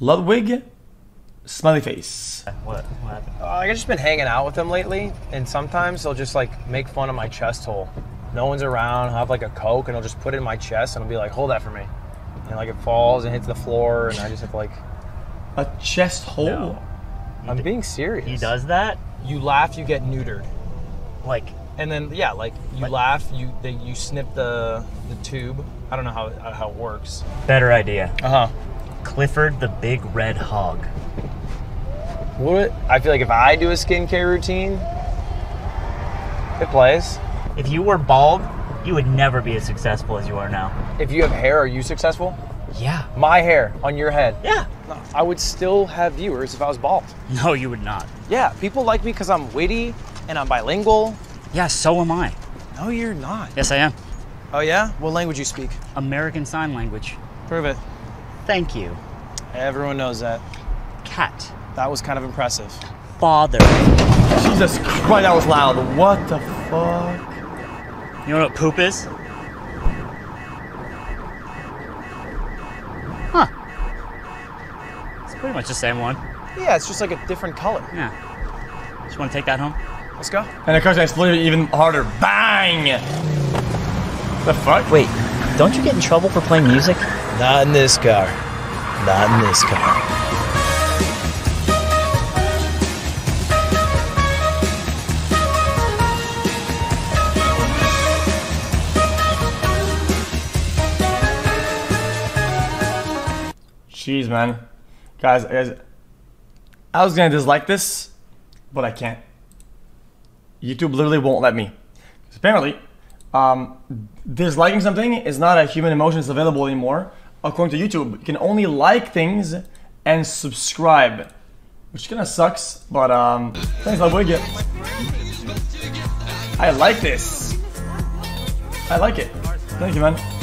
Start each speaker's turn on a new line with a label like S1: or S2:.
S1: Ludwig, smiley face.
S2: What? What happened?
S3: Uh, I've just been hanging out with him lately, and sometimes they'll just like make fun of my chest hole. No one's around. I'll have like a Coke, and I'll just put it in my chest, and I'll be like, hold that for me. And like it falls and hits the floor, and I just have to like,
S1: A chest hole.
S2: No.
S3: I'm being serious.
S2: He does that?
S3: You laugh, you get neutered.
S2: Like,
S3: And then yeah, like you
S2: Like-
S3: laugh, you they, you snip the the tube. I don't know how how it works.
S2: better idea.
S3: Uh huh.
S2: Clifford the Big Red Hog.
S3: What I feel like if I do a skincare routine, it plays.
S2: If you were bald, you would never be as successful as you are now.
S3: If you have hair, are you successful?
S2: Yeah.
S3: My hair on your head.
S2: Yeah.
S3: I would still have viewers if I was bald.
S2: No, you would not.
S3: Yeah, people like me because I'm witty and I'm bilingual.
S2: Yeah, so am I.
S3: No, you're not.
S2: Yes, I am.
S3: Oh yeah? What language you speak?
S2: American Sign Language.
S3: Prove it.
S2: Thank you.
S3: Everyone knows that.
S2: Cat.
S3: That was kind of impressive.
S2: Father.
S1: Jesus Christ, that was loud. What the fuck?
S2: You know what poop is? Huh. It's pretty much the same one.
S3: Yeah, it's just like a different color.
S2: Yeah. Just want to take that home?
S3: Let's go.
S1: And the car's it even harder. Bang! The fuck?
S4: Wait, don't you get in trouble for playing music?
S3: Not in this car. Not in this car.
S1: Jeez, man. Guys, guys, I was gonna dislike this, but I can't. YouTube literally won't let me. Apparently, um, disliking something is not a human emotion that's available anymore. According to YouTube, you can only like things and subscribe, which kind of sucks. But um, thanks, Ludwig. I like this. I like it. Thank you, man.